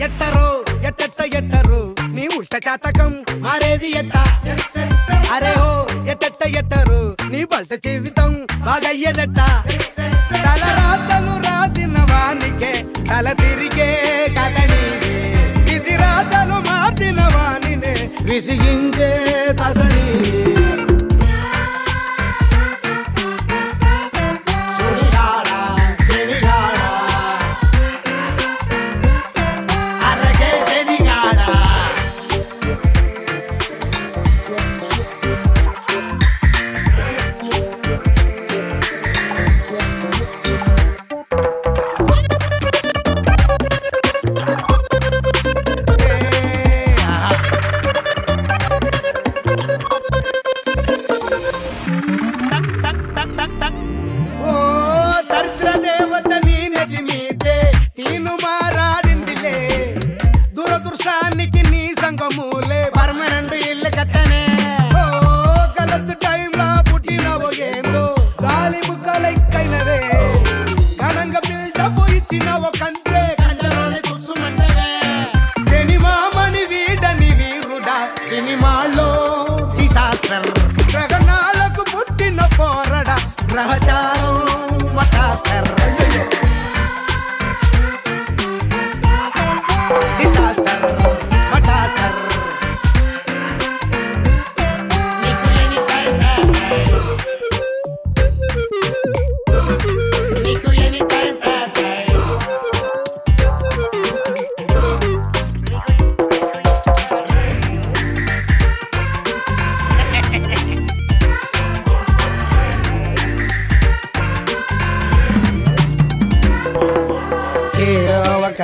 ఎట్టరు ఎట్టెట్ట ఎట్టరు నీ ఉష్ట చాతకం మారేది ఎట్ట? పల్ట జీవితం బాగయ్యేదట్ట తల రాతలు రాసిన వానికే తల తిరిగే కథని ఇది రాతలు మార్చిన వానినే విసిగించే తసని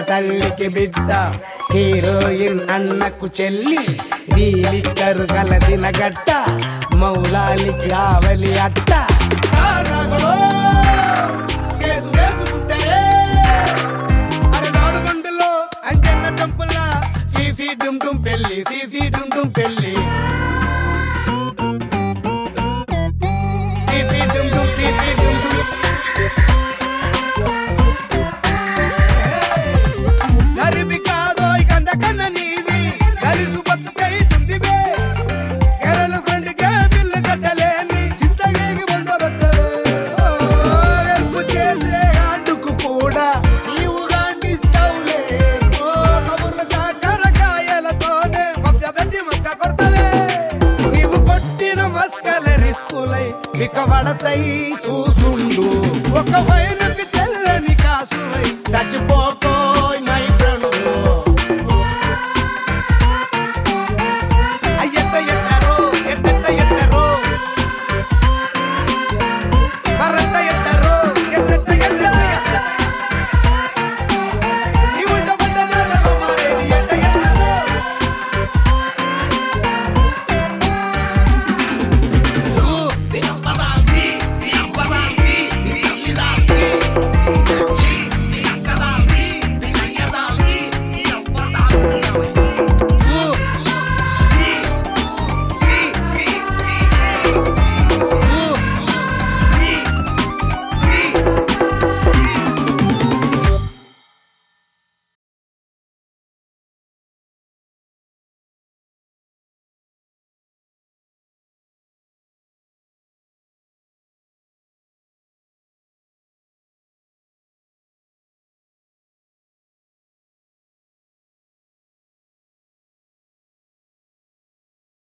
తల్లికి బిడ్డ హీరోయిన్ అన్నకు చెల్లి నీలిక్కరు కలదిన గట్ట మౌలాలికి ఆవలి అట్ట. ఫీఫీ డుమ్ డుమ్ పెళ్ళి ఫీఫీ డుమ్ డుమ్ పెళ్ళి ఇక వడతై చూస్తుండు. ఒకవై